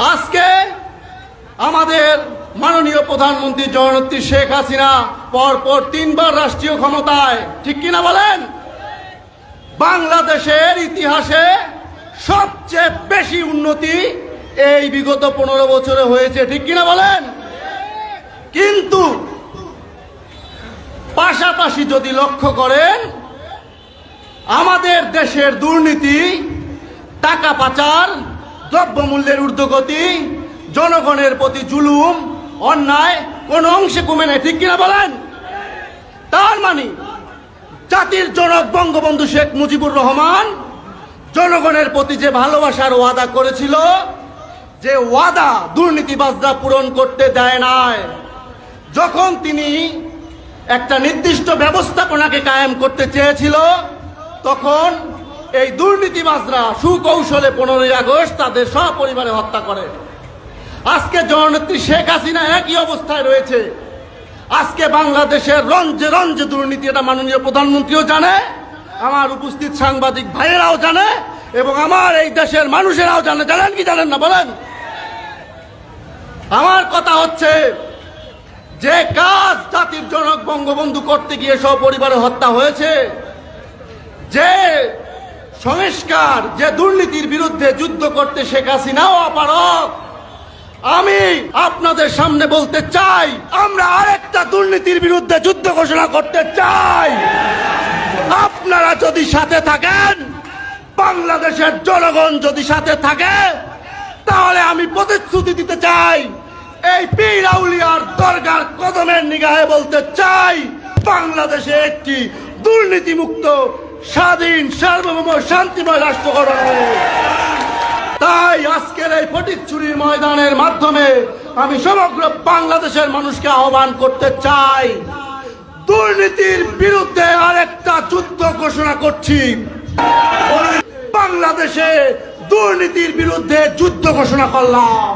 আজকে আমাদের মাননীয় প্রধানমন্ত্রী জননেত্রী শেখ হাসিনা পরপর তিনবার রাষ্ট্রীয় ক্ষমতায়, ঠিক কিনা বলেন? বাংলাদেশের ইতিহাসে সবচেয়ে বেশি উন্নতি এই বিগত পনেরো বছরে হয়েছে, ঠিক কিনা বলেন? কিন্তু পাশাপাশি যদি লক্ষ্য করেন, আমাদের দেশের দুর্নীতি, টাকা পাচার দ্রব্যমূল্যের ঊর্ধ্বগতি, জনগণের প্রতি জুলুম, অন্যায়, কোন অংশে কমে নেই, ঠিক কিনা বলেন? তার মানে জাতির জনক বঙ্গবন্ধু শেখ মুজিবুর রহমান জনগণের প্রতি যে ভালোবাসার ওয়াদা করেছিল, যে ওয়াদা দুর্নীতিবাজরা পূরণ করতে দেয় নাই, যখন তিনি একটা নির্দিষ্ট ব্যবস্থাপনাকে কায়েম করতে চেয়েছিল, তখন এই দুর্নীতিবাজরা সুকৌশলে পনেরোই আগস্ট তাদের সপরিবারে হত্যা করে। আজকে জননেত্রী শেখ হাসিনা একই অবস্থায় রয়েছে। আজকে বাংলাদেশের রঞ্জে রঞ্জে দুর্নীতি, এটা মাননীয় প্রধানমন্ত্রীও জানে, আমার উপস্থিত সাংবাদিক ভাইয়েরাও জানে, এবং আমার এই দেশের মানুষেরাও জানে। জানেন কি জানেন না বলেন? আমার কথা হচ্ছে, যে কাজ জাতির জনক বঙ্গবন্ধু করতে গিয়ে সপরিবারে হত্যা হয়েছে, যে সংস্কার যে দুর্নীতির বিরুদ্ধে যুদ্ধ করতে শেখ হাসিনাও অপারক আমি আপনাদের সামনে বলতে চাই, আমরা আরেকটা দুর্নীতির বিরুদ্ধে যুদ্ধ ঘোষণা করতে চাই। আপনারা যদি সাথে থাকেন, বাংলাদেশের জনগণ যদি সাথে থাকে, তাহলে আমি প্রতিশ্রুতি দিতে চাই, এই পীর আউলিয়ার দরগার কদমের নিগাহে বলতে চাই, বাংলাদেশে একটি দুর্নীতিমুক্ত স্বাধীন, সার্বভৌম, শান্তিময় রাষ্ট্র গঠন তাই আজকের এই ফটিকছুরির ময়দানের মাধ্যমে আমি সমগ্র বাংলাদেশের মানুষকে আহ্বান করতে চাই। দুর্নীতির বিরুদ্ধে আরেকটা যুদ্ধ ঘোষণা করছি। বাংলাদেশে দুর্নীতির বিরুদ্ধে যুদ্ধ ঘোষণা করলাম।